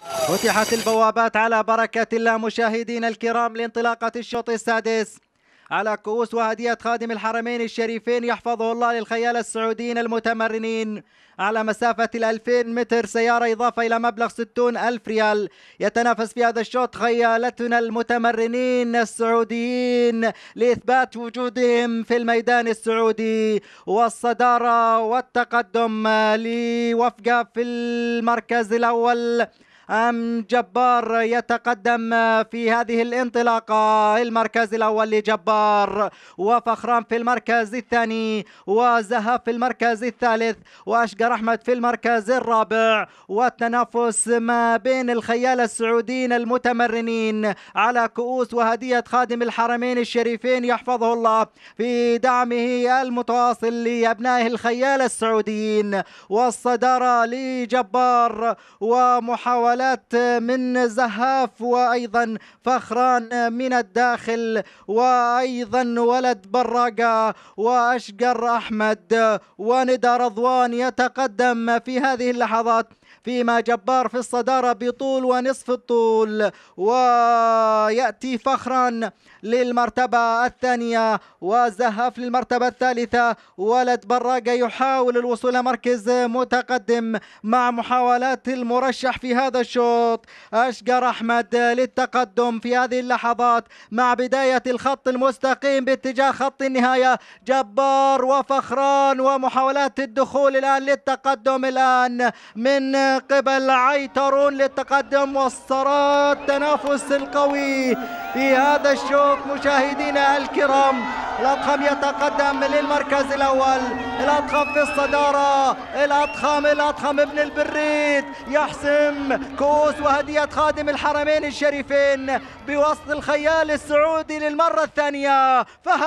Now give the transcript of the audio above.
فتحت البوابات على بركة الله مشاهدينا الكرام لانطلاقة الشوط السادس. على كؤوس وهدية خادم الحرمين الشريفين يحفظه الله للخيال السعوديين المتمرنين. على مسافة الألفين متر سيارة إضافة إلى مبلغ ستون ألف ريال. يتنافس في هذا الشوط خيالتنا المتمرنين السعوديين لإثبات وجودهم في الميدان السعودي. والصدارة والتقدم لوفقة في المركز الأول. أم جبار يتقدم في هذه الانطلاقة المركز الأول لجبار وفخران في المركز الثاني وزهاب في المركز الثالث وأشقر أحمد في المركز الرابع والتنافس ما بين الخيال السعوديين المتمرنين على كؤوس وهدية خادم الحرمين الشريفين يحفظه الله في دعمه المتواصل لأبنائه الخيال السعوديين والصدارة لجبار ومحاولة محاولات من زهاف وأيضا فخران من الداخل وأيضا ولد براقة وأشقر أحمد وندى رضوان يتقدم في هذه اللحظات. فيما جبار في الصدارة بطول ونصف الطول ويأتي فخرا للمرتبة الثانية وزهاف للمرتبة الثالثة ولد براقة يحاول الوصول لمركز متقدم مع محاولات المرشح في هذا الشوط. أشقر أحمد للتقدم في هذه اللحظات مع بداية الخط المستقيم باتجاه خط النهاية. جبار وفخران ومحاولات الدخول الآن للتقدم الآن من قبل عيترون للتقدم والصراط التنافس القوي في هذا الشوط مشاهدينا الكرام. الأضخم يتقدم للمركز الأول. الأضخم في الصدارة. الأضخم الأضخم ابن البريد. يحسم كؤوس وهدية خادم الحرمين الشريفين بوسط الخيال السعودي للمرة الثانية. فهد